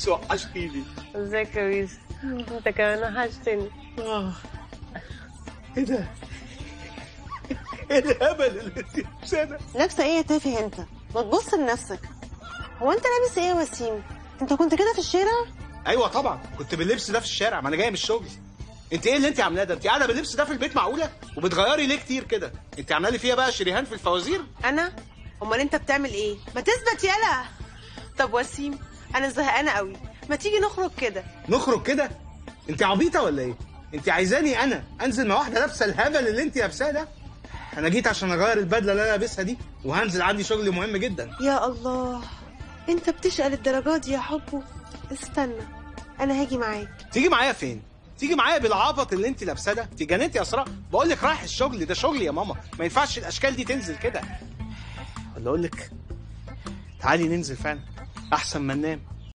بس وحشتيني ازيك يا يوسف انت كمان وحشتني آه إيه ده؟ إيه الهبل اللي انت لابساه ده؟ لابسه إيه يا تافه انت ما تبص لنفسك هو انت لابس إيه يا وسيم انت كنت كده في الشارع أيوه طبعا كنت باللبس ده في الشارع ما أنا جاي من الشغل انت إيه اللي انت عاملاه ده؟ انت قاعدة باللبس ده في البيت معقوله؟ وبتغيري ليه كتير كده؟ انت عامله لي فيها بقى شريهان في الفوازير؟ أنا امال انت بتعمل إيه ما تثبت يلا طب وسيم أنا زهقانة قوي ما تيجي نخرج كده نخرج كده؟ انت عبيطة ولا إيه؟ انت عايزاني أنا أنزل مع واحدة لابسة الهبل اللي انت لابساه ده؟ أنا جيت عشان أغير البدلة اللي أنا لابسها دي وهنزل عندي شغل مهم جدا يا الله أنت بتشقى للدرجات دي يا حبو استنى أنا هاجي معاك تيجي معايا فين؟ تيجي معايا بالعبط اللي انت لابساه ده؟ انت جننتي يا اسراء بقول لك رايح الشغل ده شغل يا ماما ما ينفعش الأشكال دي تنزل كده ولا أقول لك تعالي ننزل فعلا أحسن ما ننام